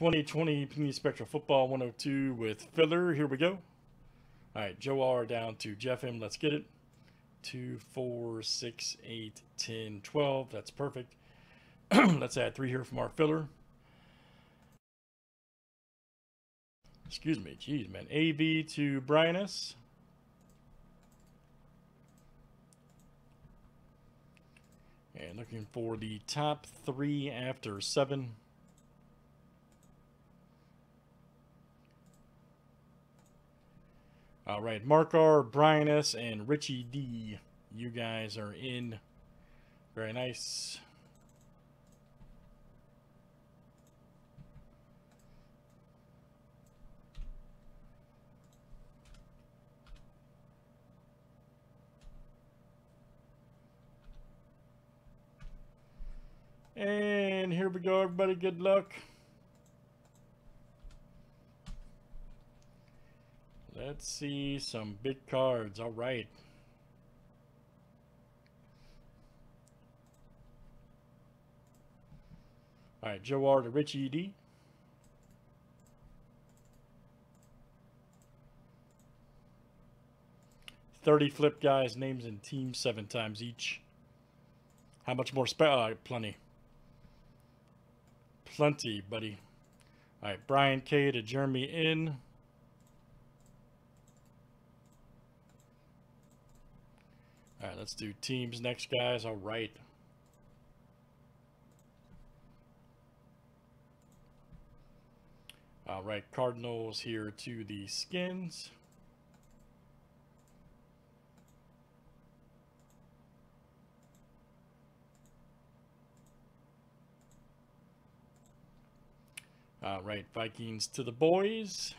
2020 Panini Spectra Football 102 with filler. Here we go. All right, Joe R down to Jeff M. Let's get it. 2, 4, 6, 8, 10, 12. That's perfect. Let's add 3 here from our filler. Excuse me. Jeez, man. AV to Brian S. And looking for the top three after seven. All right, Mark R, Brian S, and Richie D. You guys are in. Very nice. And here we go, everybody. Good luck. Let's see some big cards. All right. All right, Joe R to Richie D. Thirty flip guys, names and teams seven times each. How much more? Spe uh, plenty. Plenty, buddy. All right, Brian K to Jeremy in. All right, let's do teams next, guys. All right. All right, Cardinals here to the Skins. All right, Vikings to the boys.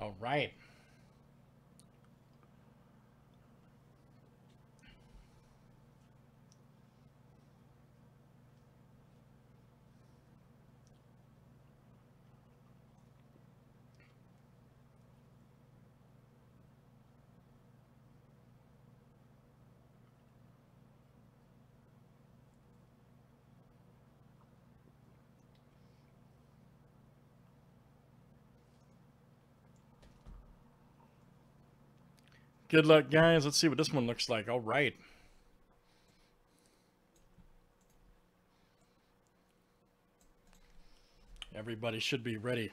All right. Good luck, guys. Let's see what this one looks like. All right. Everybody should be ready.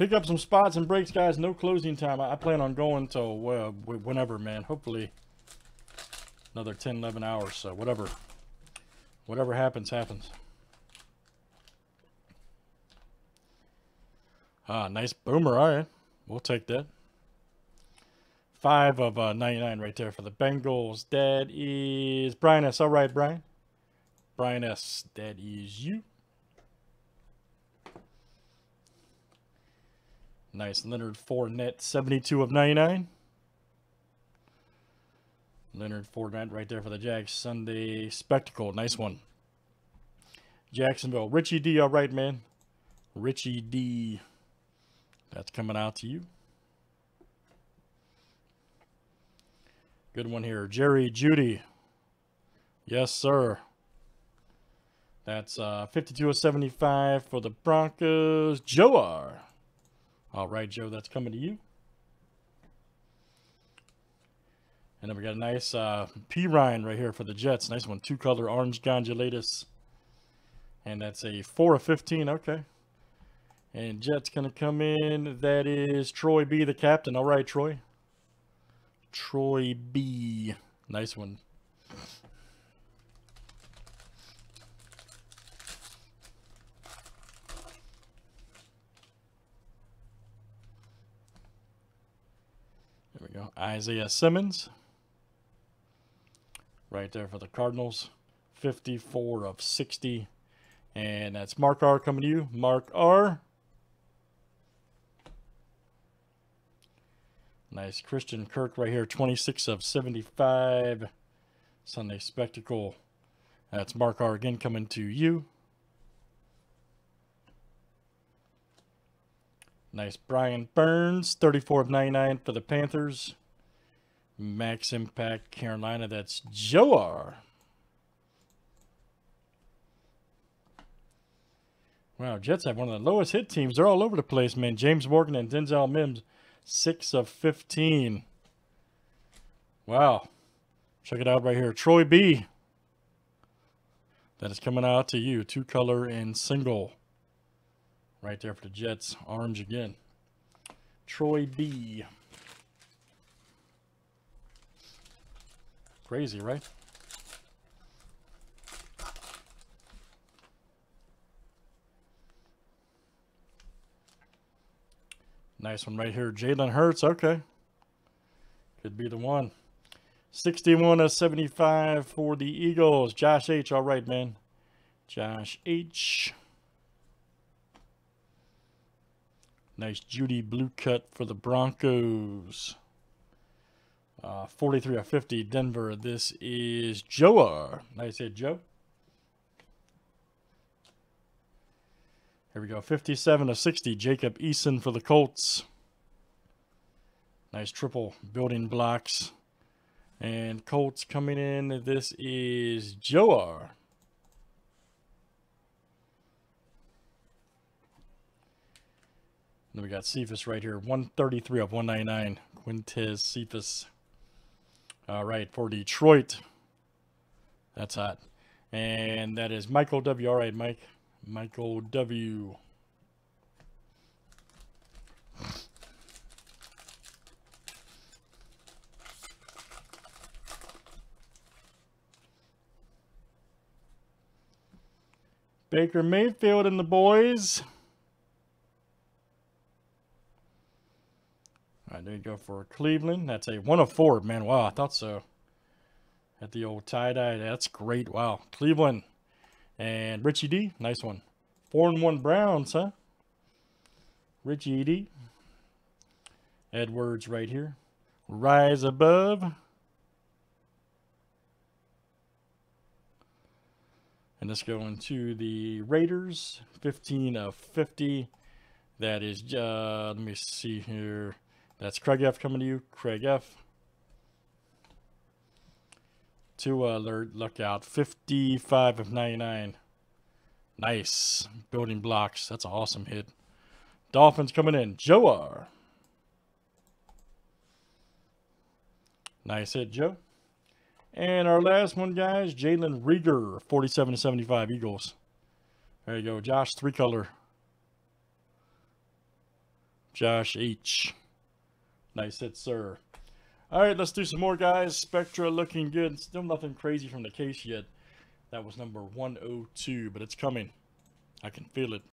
Pick up some spots and breaks, guys. No closing time. I, plan on going till uh, whenever, man. Hopefully another 10, 11 hours. So whatever, whatever happens, happens. Ah, nice boomer. All right. We'll take that. Five of uh, 99 right there for the Bengals. That is Brian S. All right, Brian. Brian S. That is you. Nice. Leonard Fournette, 72 of 99. Leonard Fournette right there for the Jags. Sunday Spectacle. Nice one. Jacksonville. Richie D. All right, man. Richie D. That's coming out to you. Good one here. Jerry Jeudy. Yes, sir. That's uh, 52 of 75 for the Broncos. Joe R. All right, Joe, that's coming to you. And then we got a nice uh, Ryan right here for the Jets. Nice one. Two color orange gondolatus. And that's a 4 of 15. Okay. And Jets going to come in. That is Troy B, the captain. All right, Troy. Troy B. Nice one. Go. Isaiah Simmons. Right there for the Cardinals. 54 of 60. And that's Mark R coming to you. Mark R. Nice Christian Kirk right here. 26 of 75. Sunday Spectacle. That's Mark R again coming to you. Nice Brian Burns, 34 of 99 for the Panthers. Max Impact Carolina, that's Joe R. Wow, Jets have one of the lowest hit teams. They're all over the place, man. James Morgan and Denzel Mims, 6 of 15. Wow. Check it out right here. Troy B. That is coming out to you. Two color and single. Right there for the Jets. Orange again. Troy B. Crazy, right? Nice one right here. Jalen Hurts. Okay. Could be the one. 61 of 75 for the Eagles. Josh H. All right, man. Josh H. Nice Jeudy blue cut for the Broncos. Uh, 43 of 50 Denver. This is Joe. Nice hit, Joe. Here we go. 57 of 60 Jacob Eason for the Colts. Nice triple building blocks. And Colts coming in. This is Joe. Then we got Cephus right here, 133 of 199. Quintez Cephus. All right, for Detroit. That's hot. And that is Michael W. All right, Mike. Michael W. Baker Mayfield and the boys. There you go for Cleveland. That's a one of four, man. Wow, I thought so. At the old tie dye, that's great. Wow, Cleveland and Richie D, nice one. Four and one Browns, huh? Richie D. Edwards right here. Rise above. And let's go into the Raiders. 15 of 50. That is, uh, let me see here. That's Craig F coming to you. Craig F. Two uh, alert, look out. 55 of 99. Nice. Building blocks. That's an awesome hit. Dolphins coming in. Joe R. Nice hit, Joe. And our last one, guys, Jalen Reagor, 47 to 75 Eagles. There you go. Josh, three color. Josh H. Nice hit, sir. All right, let's do some more, guys. Spectra looking good. Still nothing crazy from the case yet. That was number 102, but it's coming. I can feel it.